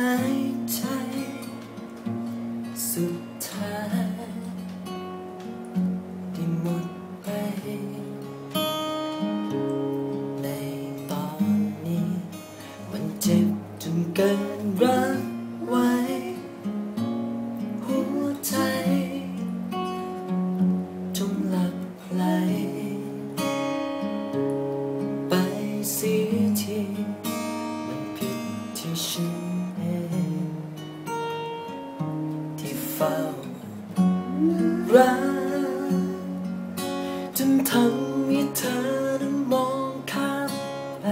าย ฝ้ารักจนทำให้เธอนั้นมองข้ามไป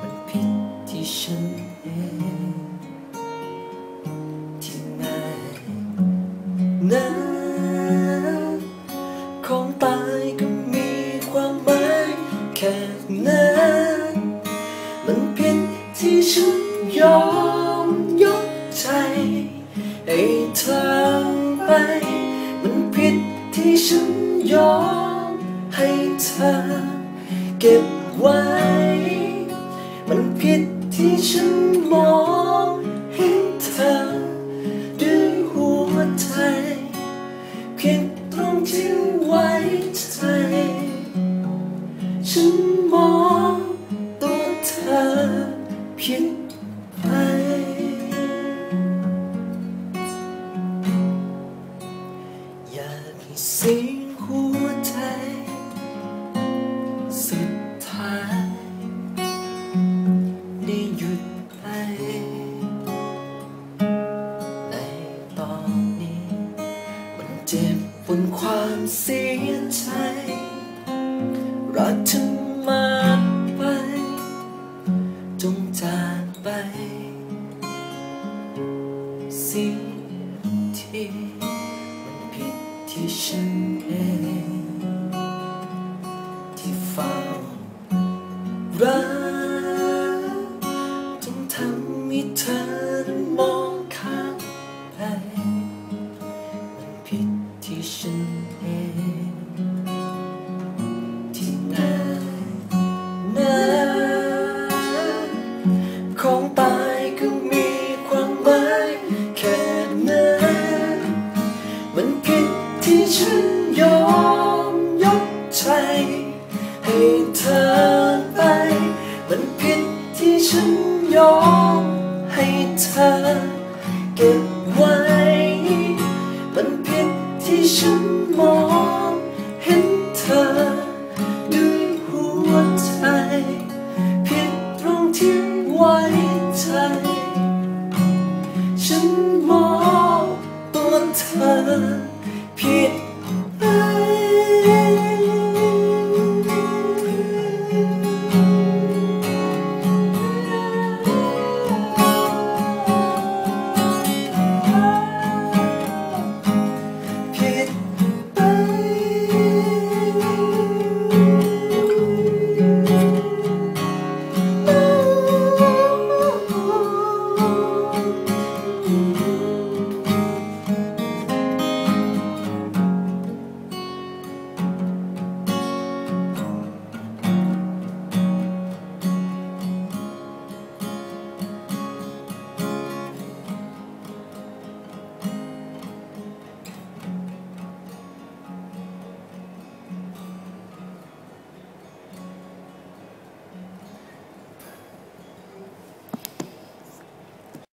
มันผิดที่ฉันเองที่ไหนนั้นของตายก็มีความหมายแค่นั้นมันเพียงที่ฉันยอม ยอมให้เธอเก็บไว้ มันผิดที่ฉันมองเห็นเธอด้วยหัวใจเพียงตรงที่ไว้ใจ ฉันมองตัวเธอผิดไปอยากให้สียงาย ได้หยุดไป ในตอนนี้ มันเจ็บบนความเสียใจ รักเธอมากไป จงจากไปเสียทีมันผิดที่ฉันเอง ผิดที่ฉันเองที่นานนั้นของตายก็มีความหมายแค่นั้นมันผิดที่ฉันยอมยกใจให้เธอไป มันผิดที่ฉันยอมให้เธอเก็บไว้ ฉันมองเห็นเธอด้วยหัวใจ ผิดตรงที่ไว้ใจ ฉันมองตัวเธอ